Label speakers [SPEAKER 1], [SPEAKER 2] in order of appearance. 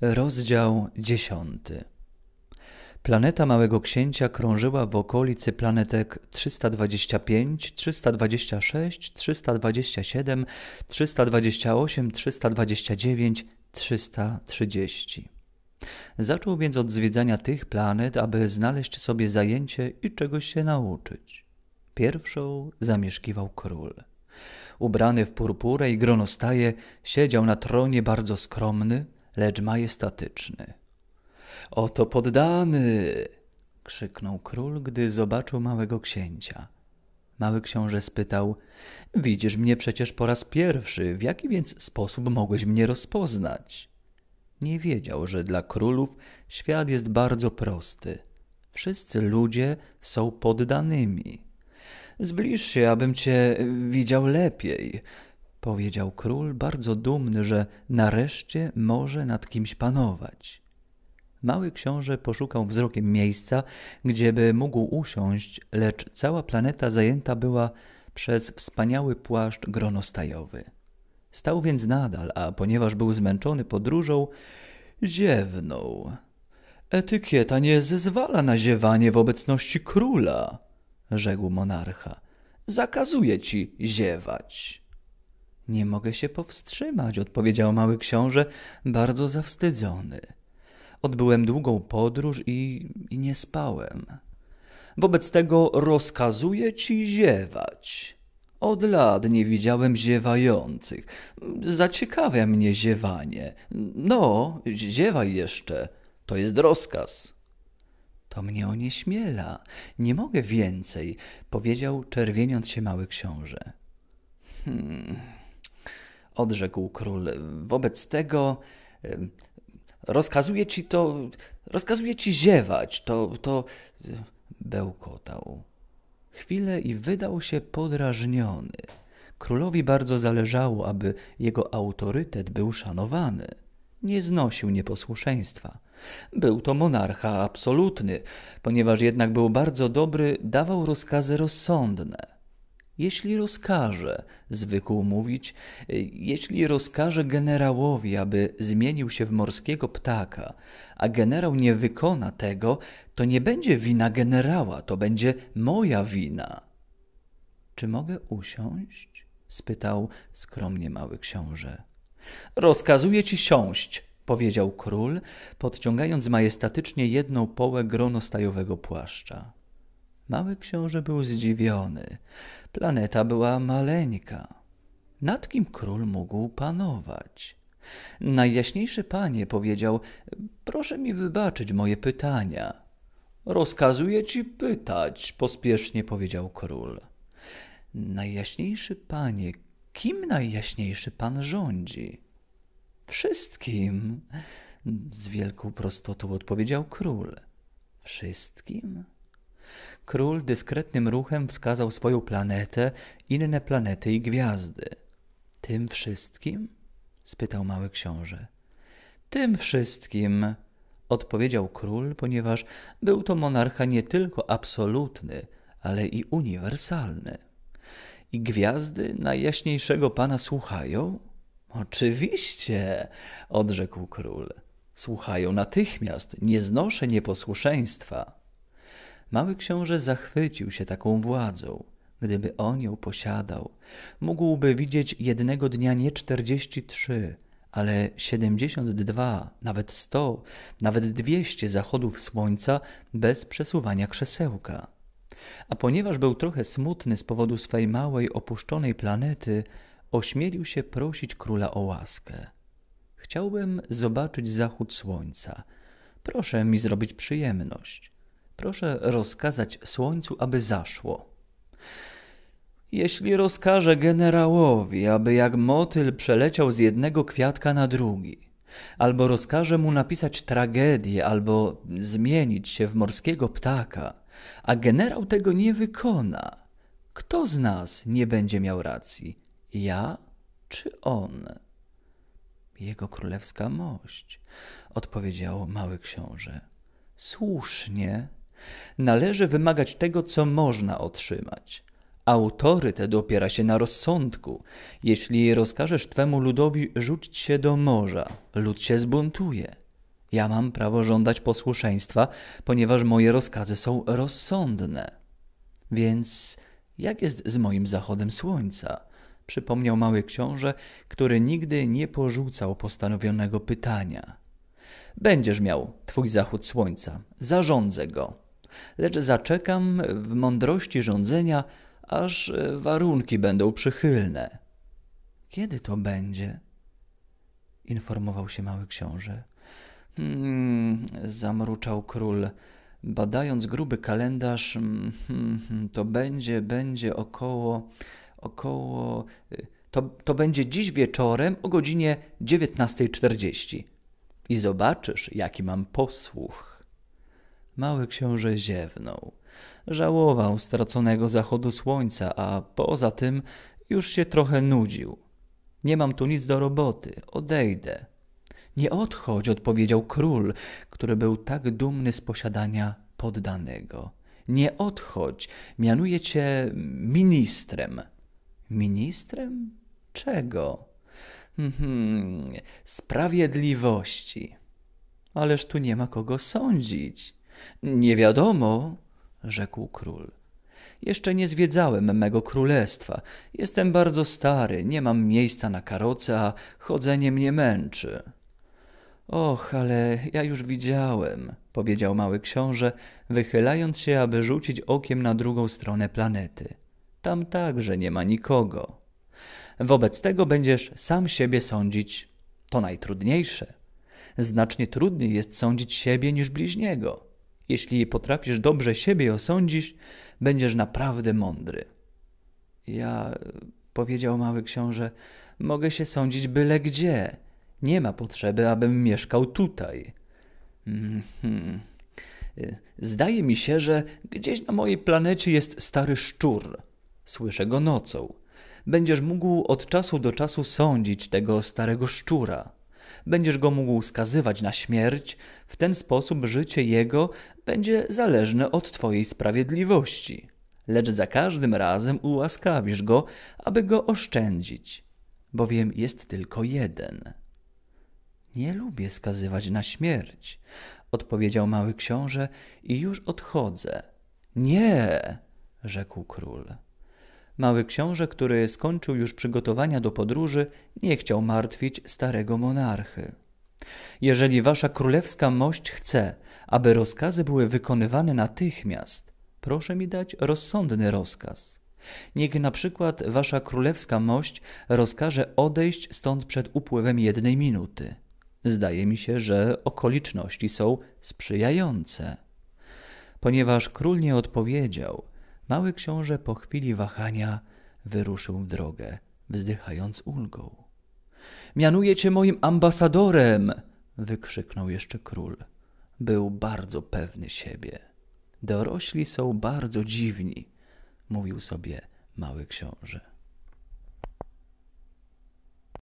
[SPEAKER 1] Rozdział dziesiąty. Planeta Małego Księcia krążyła w okolicy planetek 325, 326, 327, 328, 329, 330. Zaczął więc od zwiedzania tych planet, aby znaleźć sobie zajęcie i czegoś się nauczyć. Pierwszą zamieszkiwał król. Ubrany w purpurę i gronostaje, siedział na tronie bardzo skromny, lecz majestatyczny. Oto poddany! krzyknął król, gdy zobaczył małego księcia. Mały książę spytał: Widzisz mnie przecież po raz pierwszy, w jaki więc sposób mogłeś mnie rozpoznać? Nie wiedział, że dla królów świat jest bardzo prosty. Wszyscy ludzie są poddanymi. Zbliż się, abym cię widział lepiej, powiedział król, bardzo dumny, że nareszcie może nad kimś panować. Mały książę poszukał wzrokiem miejsca, gdzieby mógł usiąść, lecz cała planeta zajęta była przez wspaniały płaszcz gronostajowy. Stał więc nadal, a ponieważ był zmęczony podróżą, ziewnął. Etykieta nie zezwala na ziewanie w obecności króla, rzekł monarcha. Zakazuje ci ziewać. Nie mogę się powstrzymać, odpowiedział mały książę, bardzo zawstydzony. Odbyłem długą podróż i, i nie spałem. Wobec tego rozkazuję ci ziewać. Od lat nie widziałem ziewających. Zaciekawia mnie ziewanie. No, ziewaj jeszcze. To jest rozkaz. To mnie onieśmiela. Nie mogę więcej, powiedział, czerwieniąc się mały książę. Hmm, odrzekł król. Wobec tego rozkazuje ci to, rozkazuje ci ziewać, to, to bełkotał. Chwilę i wydał się podrażniony. Królowi bardzo zależało, aby jego autorytet był szanowany. Nie znosił nieposłuszeństwa. Był to monarcha absolutny, ponieważ jednak był bardzo dobry, dawał rozkazy rozsądne. Jeśli rozkaże, zwykł mówić, jeśli rozkaże generałowi, aby zmienił się w morskiego ptaka, a generał nie wykona tego, to nie będzie wina generała, to będzie moja wina. Czy mogę usiąść? spytał skromnie mały książę. Rozkazuję ci siąść, powiedział król, podciągając majestatycznie jedną połę gronostajowego płaszcza. Mały książę był zdziwiony. Planeta była maleńka. Nad kim król mógł panować? Najjaśniejszy panie powiedział: Proszę mi wybaczyć moje pytania. Rozkazuję ci pytać, pospiesznie powiedział król. Najjaśniejszy panie, kim najjaśniejszy pan rządzi? Wszystkim, z wielką prostotą odpowiedział król. Wszystkim? Król dyskretnym ruchem wskazał swoją planetę, inne planety i gwiazdy. Tym wszystkim? spytał mały książę. Tym wszystkim, odpowiedział król, ponieważ był to monarcha nie tylko absolutny, ale i uniwersalny. I gwiazdy najjaśniejszego pana słuchają? Oczywiście, odrzekł król. Słuchają natychmiast, nie znoszę nieposłuszeństwa. Mały książę zachwycił się taką władzą. Gdyby on ją posiadał, mógłby widzieć jednego dnia nie czterdzieści trzy, ale siedemdziesiąt dwa, nawet sto, nawet dwieście zachodów słońca bez przesuwania krzesełka. A ponieważ był trochę smutny z powodu swej małej, opuszczonej planety, ośmielił się prosić króla o łaskę. Chciałbym zobaczyć zachód słońca. Proszę mi zrobić przyjemność. Proszę rozkazać słońcu, aby zaszło. Jeśli rozkaże generałowi, aby jak motyl przeleciał z jednego kwiatka na drugi, albo rozkaże mu napisać tragedię, albo zmienić się w morskiego ptaka, a generał tego nie wykona, kto z nas nie będzie miał racji? Ja czy on? Jego królewska mość, odpowiedział mały książę. Słusznie, Należy wymagać tego, co można otrzymać. Autorytet opiera się na rozsądku. Jeśli rozkażesz twemu ludowi rzucić się do morza, lud się zbuntuje. Ja mam prawo żądać posłuszeństwa, ponieważ moje rozkazy są rozsądne. Więc jak jest z moim zachodem słońca? Przypomniał mały książę, który nigdy nie porzucał postanowionego pytania. Będziesz miał twój zachód słońca, zarządzę go. Lecz zaczekam w mądrości rządzenia, aż warunki będą przychylne. Kiedy to będzie? informował się mały książę. Hmm, zamruczał król. Badając gruby kalendarz, hmm, hmm, to będzie, będzie około, około, to, to będzie dziś wieczorem o godzinie 19.40. I zobaczysz, jaki mam posłuch. Mały książę ziewnął. Żałował straconego zachodu słońca, a poza tym już się trochę nudził. Nie mam tu nic do roboty, odejdę. Nie odchodź, odpowiedział król, który był tak dumny z posiadania poddanego. Nie odchodź, mianuję cię ministrem. Ministrem? Czego? Hmm, sprawiedliwości. Ależ tu nie ma kogo sądzić. Nie wiadomo, rzekł król. Jeszcze nie zwiedzałem mego królestwa. Jestem bardzo stary, nie mam miejsca na karoce, a chodzenie mnie męczy. Och, ale ja już widziałem, powiedział mały książę, wychylając się, aby rzucić okiem na drugą stronę planety. Tam także nie ma nikogo. Wobec tego będziesz sam siebie sądzić. To najtrudniejsze. Znacznie trudniej jest sądzić siebie niż bliźniego. Jeśli potrafisz dobrze siebie osądzić, będziesz naprawdę mądry. Ja, powiedział mały książę, mogę się sądzić byle gdzie. Nie ma potrzeby, abym mieszkał tutaj. Hmm. Zdaje mi się, że gdzieś na mojej planecie jest stary szczur. Słyszę go nocą. Będziesz mógł od czasu do czasu sądzić tego starego szczura. Będziesz go mógł skazywać na śmierć, w ten sposób życie jego będzie zależne od Twojej sprawiedliwości. Lecz za każdym razem ułaskawisz go, aby go oszczędzić, bowiem jest tylko jeden. Nie lubię skazywać na śmierć, odpowiedział mały książę i już odchodzę. Nie, rzekł król. Mały książę, który skończył już przygotowania do podróży, nie chciał martwić starego monarchy. Jeżeli wasza królewska mość chce, aby rozkazy były wykonywane natychmiast, proszę mi dać rozsądny rozkaz. Niech na przykład wasza królewska mość rozkaże odejść stąd przed upływem jednej minuty. Zdaje mi się, że okoliczności są sprzyjające. Ponieważ król nie odpowiedział, mały książę po chwili wahania wyruszył w drogę, wzdychając ulgą. Mianuję cię moim ambasadorem! wykrzyknął jeszcze król. Był bardzo pewny siebie. Dorośli są bardzo dziwni, mówił sobie mały książę.